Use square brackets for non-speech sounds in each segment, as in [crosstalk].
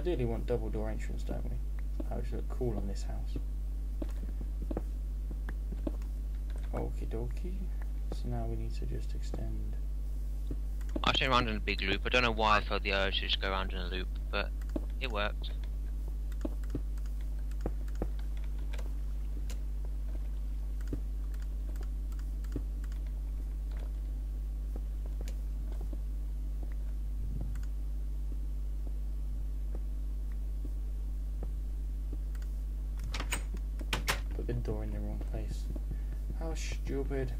ideally want double door entrance, don't we? That would look cool on this house. Okie dokie. So now we need to just extend. I've came around in a big loop. I don't know why I felt the urge to just go around in a loop, but it worked. Door in the wrong place. How stupid.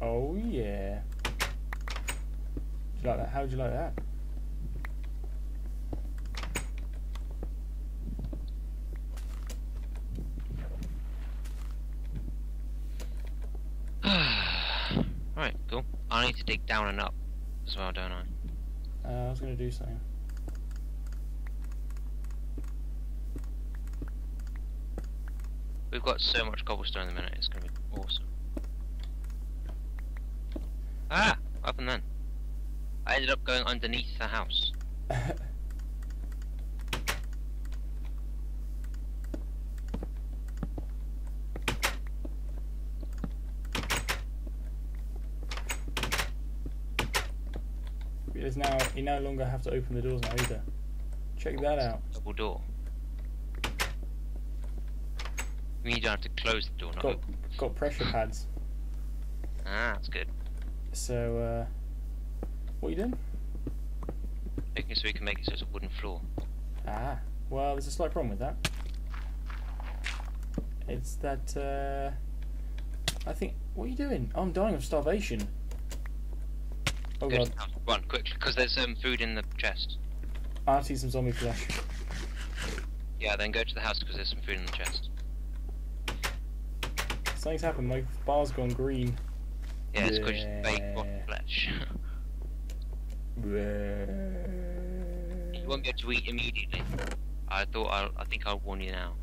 Oh yeah. Do you like that? How would you like that? [sighs] Alright, cool. I need to dig down and up as well, don't I? Uh, I was going to do something. We've got so much cobblestone in the minute, it's gonna be awesome. Ah! What happened then? I ended up going underneath the house. [laughs] Because now you no longer have to open the doors now either. Check that out. Double door. You mean you don't have to close the door, Got got pressure pads. [laughs] Ah, that's good. So uh, what are you doing? Making so we can make it so it's a wooden floor. Ah, well, there's a slight problem with that. It's that uh, I think. What are you doing? Oh, I'm dying of starvation. Oh Go god, the house. Run, quickly, because there's um, food in the chest. I see some zombie flesh. Yeah, then go to the house because there's some food in the chest. Something's happened. My bar's gone green. Yeah, it's because you baked rotten flesh. [laughs] you won't be able to eat immediately. I thought I'll, I think I'll warn you now.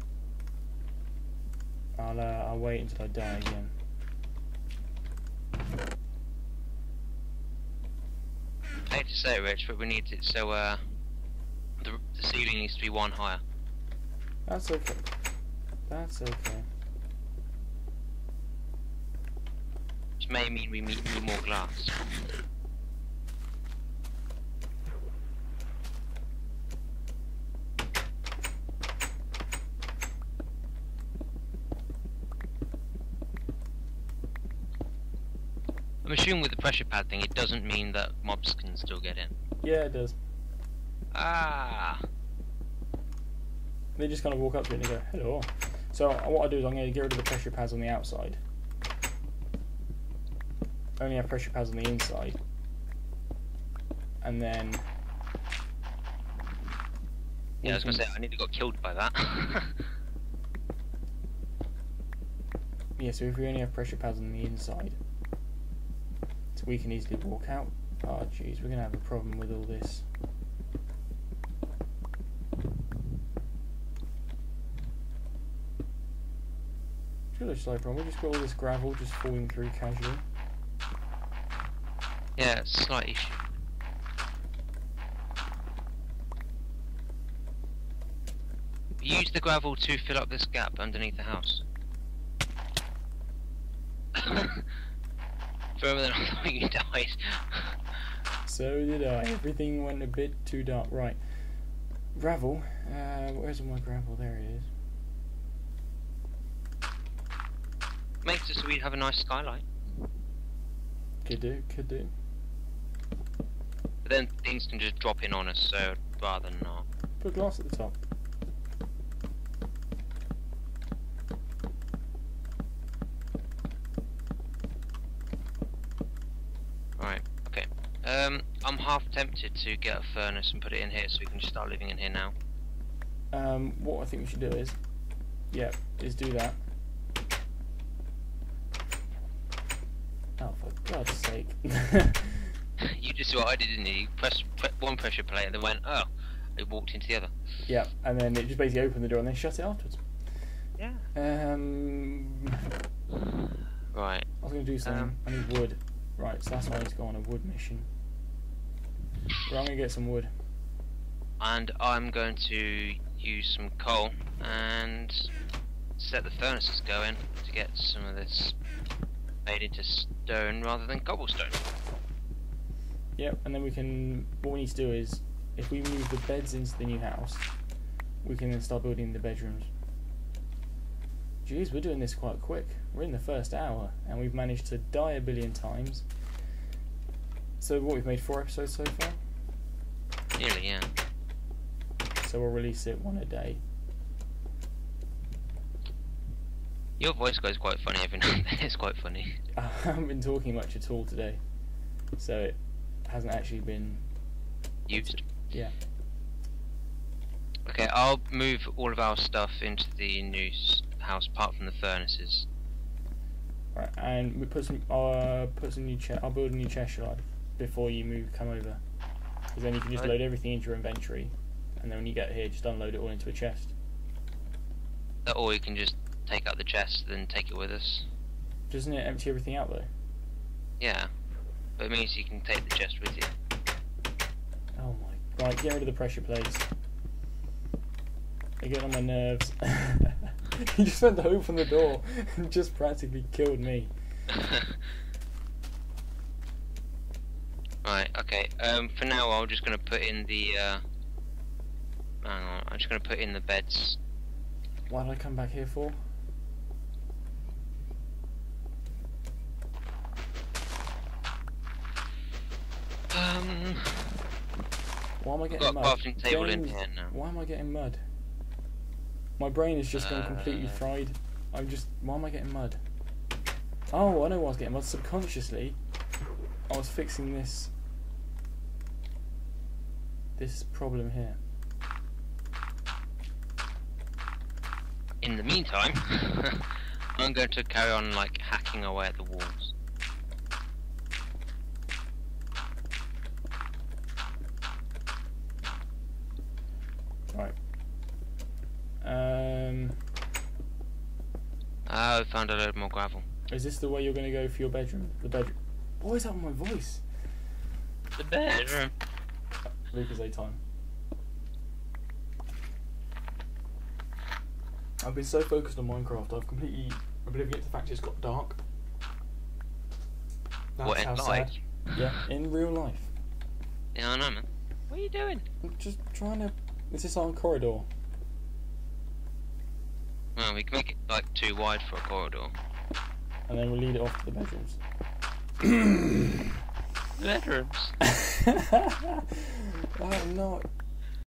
I'll uh, I'll wait until I die again. I hate to say it, Rich, but we need it so uh, the, the ceiling needs to be one higher. That's okay. That's okay. Which may mean we need more glass. I'm assuming with the pressure pad thing, it doesn't mean that mobs can still get in. Yeah, it does. Ah, They just kind of walk up to it and go, "Hello." So uh, what I do is I'm going to get rid of the pressure pads on the outside. Only have pressure pads on the inside. And then. yeah, I was gonna say we I nearly got killed by that. [laughs] Yeah, so if we only have pressure pads on the inside, so we can easily walk out. Oh, jeez, we're going to have a problem with all this. It's really slow problem. We just got all this gravel just falling through casually. yeah, it's a slight issue. Use the gravel to fill up this gap underneath the house. [coughs] Further than I thought you died. [laughs] So did I. Everything went a bit too dark. Right. Gravel. Uh, where's my gravel? There it is. Makes it so we have a nice skylight. Could do, could do. But then things can just drop in on us, so rather not. Put glass at the top. Right, okay. Um, I'm half tempted to get a furnace and put it in here so we can just start living in here now. Um, what I think we should do is, yeah, is do that. Oh, for God's sake. [laughs] you just saw what I did, didn't you? You pressed pre- one pressure plate and then went, oh, it walked into the other. yeah, and then it just basically opened the door and then shut it afterwards. Yeah. Um, Right. I was going to do something. Um, I need wood. Right, so that's why I need to go on a wood mission. Right, I'm going to get some wood. And I'm going to use some coal and set the furnaces going to get some of this made into stone rather than cobblestone. Yep, and then we can. What we need to do is, if we move the beds into the new house, we can then start building the bedrooms. Jeez, we're doing this quite quick. We're in the first hour, and we've managed to die a billion times. So what we've made four episodes so far. Nearly, yeah. So we'll release it one a day. Your voice goes quite funny every [laughs] now and then. It's quite funny. [laughs] I haven't been talking much at all today, so it hasn't actually been. Used. Yeah. Okay, I'll move all of our stuff into the new s- house apart from the furnaces. Right, and we put some. Uh, put some new chest. I'll build a new chest shall I, before you move. Come over, because then you can just load everything into your inventory, and then when you get here, just unload it all into a chest. Or you can just take out the chest and take it with us. Doesn't it empty everything out though? Yeah. But it means you can take the chest with you. Oh my. Right, get rid of the pressure plates. They get on my nerves. [laughs] [laughs] he just went to open the door and just practically killed me. [laughs] right, okay. Um, for now, I'm just going to put in the. Uh, hang on, I'm just going to put in the beds. Why did I come back here for? Um, Why am I getting mud? table in James, here now. Why am I getting mud? My brain is just gone completely Uh. fried. I'm just. Why am I getting mud? Oh, I know why I was getting mud. Subconsciously, I was fixing this. This problem here. In the meantime, [laughs] I'm going to carry on like hacking away at the walls. Right. Um, Oh, I found a load more gravel. is this the way you're going to go for your bedroom? The bedroom. What is that with my voice? The bedroom. Lucas A time. I've been so focused on Minecraft, I've completely oblivious to the fact it's got dark. That's What in how life? sad. Yeah, in real life. Yeah, I know, man. What are you doing? I'm just trying to. Is this our corridor? Well, we can make it like too wide for a corridor. And then we'll lead it off to the bedrooms. [clears throat] Bedrooms. [laughs] I'm not